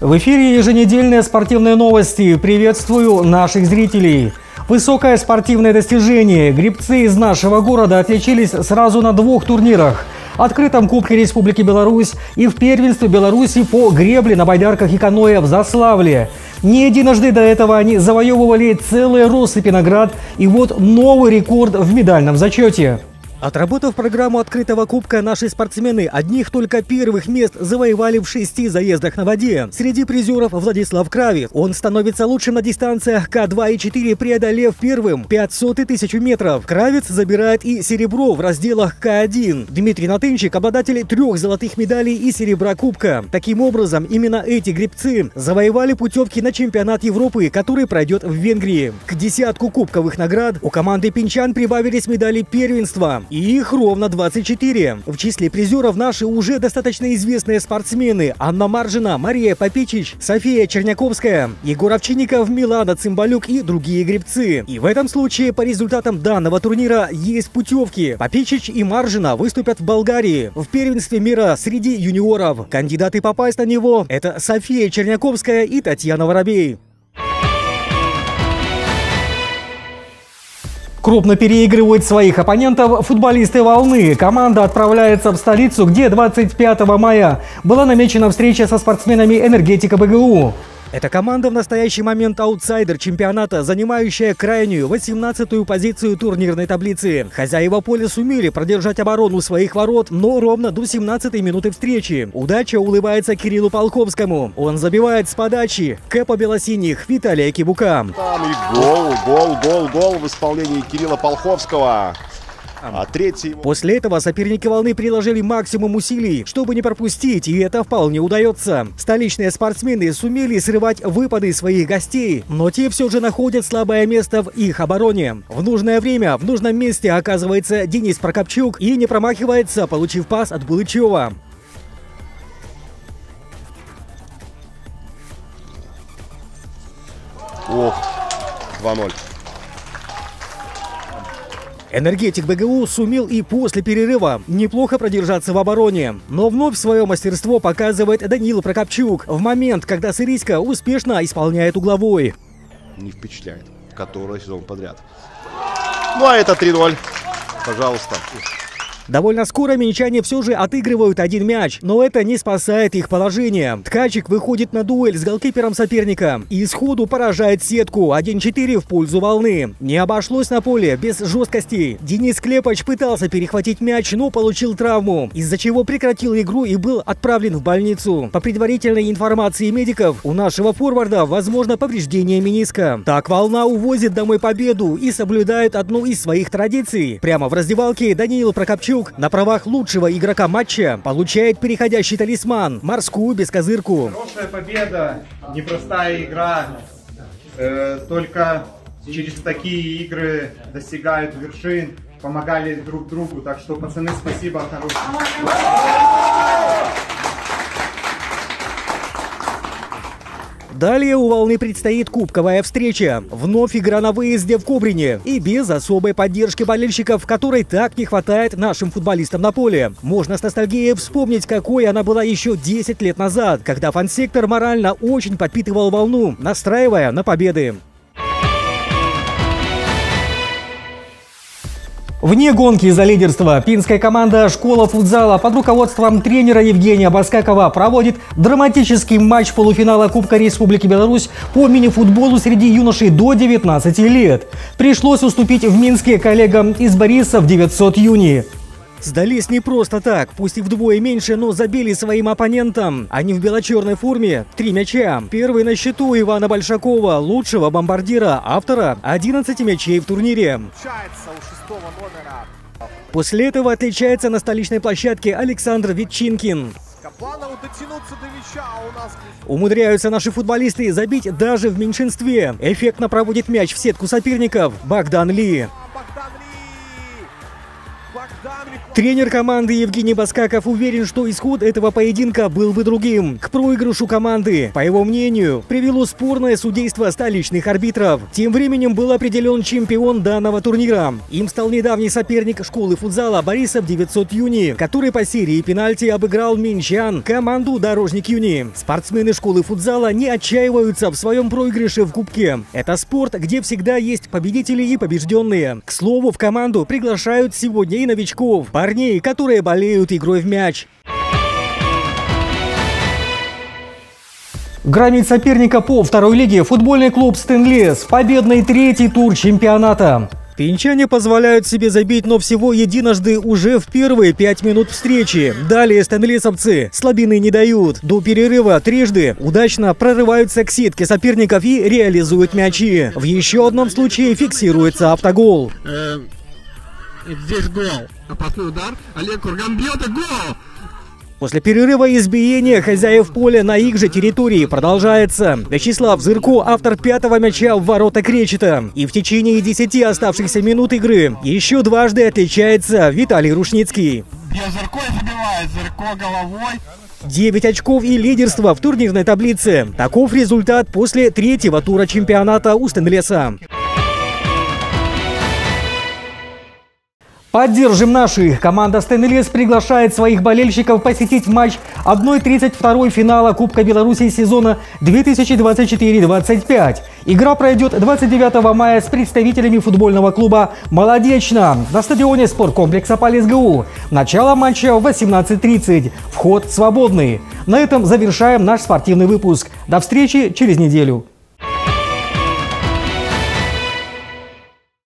В эфире еженедельные спортивные новости. Приветствую наших зрителей. Высокое спортивное достижение. Грибцы из нашего города отличились сразу на двух турнирах. Открытом Кубке Республики Беларусь и в первенстве Беларуси по гребле на байдарках и каноэ в Заславле. Не единожды до этого они завоевывали целые россыпи наград и вот новый рекорд в медальном зачете. Отработав программу открытого кубка, наши спортсмены одних только первых мест завоевали в шести заездах на воде. Среди призеров Владислав Кравец. Он становится лучшим на дистанциях К2 и 4, преодолев первым 500 и 1000 метров. Кравец забирает и серебро в разделах К1. Дмитрий Натынчик – обладатель трех золотых медалей и серебра кубка. Таким образом, именно эти гребцы завоевали путевки на чемпионат Европы, который пройдет в Венгрии. К десятку кубковых наград у команды пинчан прибавились медали первенства. И их ровно 24. В числе призеров наши уже достаточно известные спортсмены Анна Маржина, Мария Попичич, София Черняковская, Егор Овчинников, Милана Цимбалюк и другие гребцы. И в этом случае по результатам данного турнира есть путевки. Попичич и Маржина выступят в Болгарии в первенстве мира среди юниоров. Кандидаты попасть на него – это София Черняковская и Татьяна Воробей. Крупно переигрывают своих оппонентов футболисты «Волны». Команда отправляется в столицу, где 25 мая была намечена встреча со спортсменами «Энергетика БГУ». Эта команда в настоящий момент аутсайдер чемпионата, занимающая крайнюю 18-ю позицию турнирной таблицы. Хозяева поля сумели продержать оборону своих ворот, но ровно до 17-й минуты встречи. Удача улыбается Кириллу Полковскому. Он забивает с подачи Кэпа Белосиних Виталия Кибука. Там и гол, гол, гол, гол в исполнении Кирилла Полковского. А третий... После этого соперники волны приложили максимум усилий, чтобы не пропустить, и это вполне удается. Столичные спортсмены сумели срывать выпады своих гостей, но те все же находят слабое место в их обороне. В нужное время, в нужном месте оказывается Денис Прокопчук и не промахивается, получив пас от Булычева. Ох, 2-0. Энергетик БГУ сумел и после перерыва неплохо продержаться в обороне. Но вновь свое мастерство показывает Данил Прокопчук в момент, когда Сыриська успешно исполняет угловой. Не впечатляет. Который сезон подряд. Ну а это 3-0. Пожалуйста. Довольно скоро минчане все же отыгрывают один мяч, но это не спасает их положение. Ткачик выходит на дуэль с голкипером соперника и сходу поражает сетку 1-4 в пользу волны. Не обошлось на поле без жесткости. Денис Клепач пытался перехватить мяч, но получил травму, из-за чего прекратил игру и был отправлен в больницу. По предварительной информации медиков, у нашего форварда возможно повреждение миниска. Так волна увозит домой победу и соблюдает одну из своих традиций. Прямо в раздевалке Даниил Прокопчук Ткачук на правах лучшего игрока матча получает переходящий талисман – морскую бескозырку. Хорошая победа, непростая игра. Э, только через такие игры достигают вершин, помогали друг другу. Так что, пацаны, спасибо. Хорошего. Далее у «Волны» предстоит кубковая встреча. Вновь игра на выезде в Кубрине. И без особой поддержки болельщиков, которой так не хватает нашим футболистам на поле. Можно с ностальгией вспомнить, какой она была еще 10 лет назад, когда фан-сектор морально очень подпитывал «Волну», настраивая на победы. Вне гонки за лидерство пинская команда «Школа футзала» под руководством тренера Евгения Баскакова проводит драматический матч полуфинала Кубка Республики Беларусь по мини-футболу среди юношей до 19 лет. Пришлось уступить в Минске коллегам из Бориса в 900 юни. Сдались не просто так, пусть и вдвое меньше, но забили своим оппонентам. Они в бело-черной форме, три мяча. Первый на счету Ивана Большакова, лучшего бомбардира, автора 11 мячей в турнире. После этого отличается на столичной площадке Александр Ветчинкин. Умудряются наши футболисты забить даже в меньшинстве. Эффектно проводит мяч в сетку соперников Богдан Ли. Тренер команды Евгений Баскаков уверен, что исход этого поединка был бы другим. К проигрышу команды, по его мнению, привело спорное судейство столичных арбитров. Тем временем был определен чемпион данного турнира. Им стал недавний соперник школы футзала Борисов 900 Юни, который по серии пенальти обыграл Минчан, команду Дорожник Юни. Спортсмены школы футзала не отчаиваются в своем проигрыше в Кубке. Это спорт, где всегда есть победители и побежденные. К слову, в команду приглашают сегодня и новичков парней, которые болеют игрой в мяч. Громит соперника по второй лиге футбольный клуб «Стенлес». Победный третий тур чемпионата. Пинчане позволяют себе забить, но всего единожды уже в первые пять минут встречи. Далее стенлесовцы слабины не дают. До перерыва трижды удачно прорываются к сетке соперников и реализуют мячи. В еще одном случае фиксируется автогол. Здесь гол. Опасный удар. Олег Курган бьет и гол! После перерыва избиения хозяев поля на их же территории продолжается. Вячеслав Зырко – автор пятого мяча в ворота Кречета. И в течение десяти оставшихся минут игры еще дважды отличается Виталий Рушницкий. Где Зырко забивает, Зырко головой. 9 очков и лидерство в турнирной таблице. Таков результат после третьего тура чемпионата у Поддержим наших! Команда Стэнлес приглашает своих болельщиков посетить матч 1-32 финала Кубка Беларуси сезона 2024-25. Игра пройдет 29 мая с представителями футбольного клуба «Молодечно» на стадионе спорткомплекса «Полис-ГУ». Начало матча в 18.30. Вход свободный. На этом завершаем наш спортивный выпуск. До встречи через неделю.